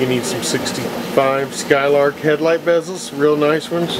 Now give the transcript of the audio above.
You need some 65 Skylark headlight bezels, real nice ones.